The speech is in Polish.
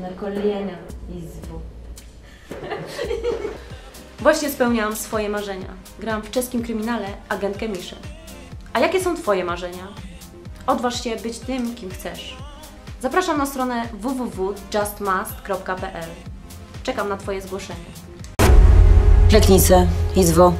Na коліна і. Właśnie spełniałam swoje marzenia. Gram w czeskim kryminale agentkę Miszę. A jakie są Twoje marzenia? Odważ się być tym, kim chcesz. Zapraszam na stronę www.justmust.pl. Czekam na Twoje zgłoszenie. Kliknij se, Izwo.